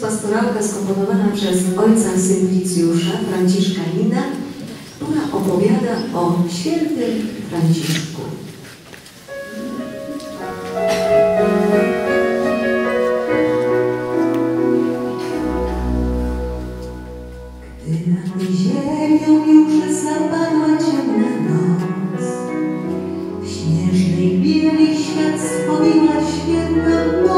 pastoralka skomponowana przez ojca Symplicjusza Franciszkanina, która opowiada o świętym Franciszku. Gdy nad ziemią już zapadła ciemna noc, w śnieżnej bieli świat spowiła święta noc.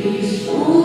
Peace.